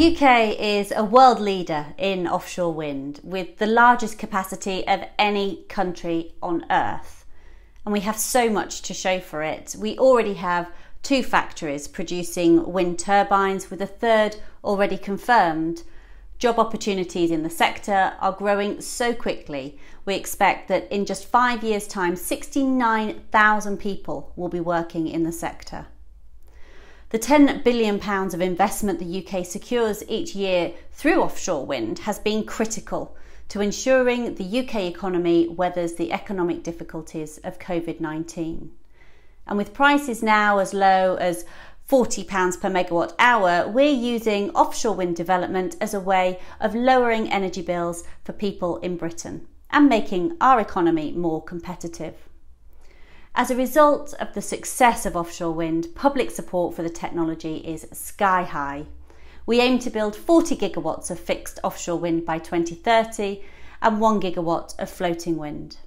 The UK is a world leader in offshore wind with the largest capacity of any country on earth. And we have so much to show for it. We already have two factories producing wind turbines, with a third already confirmed. Job opportunities in the sector are growing so quickly. We expect that in just five years' time, 69,000 people will be working in the sector. The £10 billion of investment the UK secures each year through offshore wind has been critical to ensuring the UK economy weathers the economic difficulties of COVID 19. And with prices now as low as £40 per megawatt hour, we're using offshore wind development as a way of lowering energy bills for people in Britain and making our economy more competitive. As a result of the success of offshore wind, public support for the technology is sky high. We aim to build 40 gigawatts of fixed offshore wind by 2030 and 1 gigawatt of floating wind.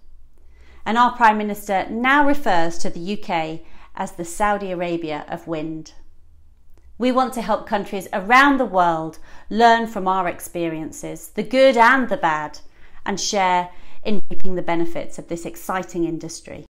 And our Prime Minister now refers to the UK as the Saudi Arabia of wind. We want to help countries around the world learn from our experiences, the good and the bad, and share in reaping the benefits of this exciting industry.